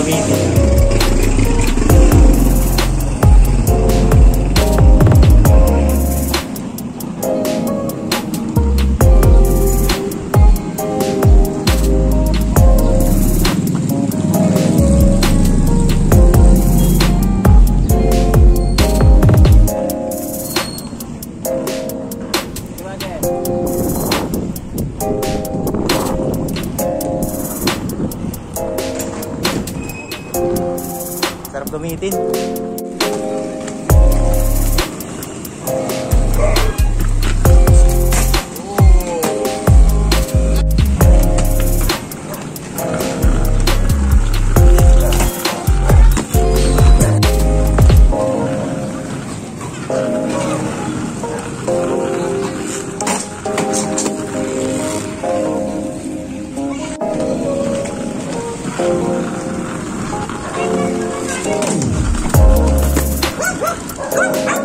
Gamitin. Sarap gamitin. Thank. Good.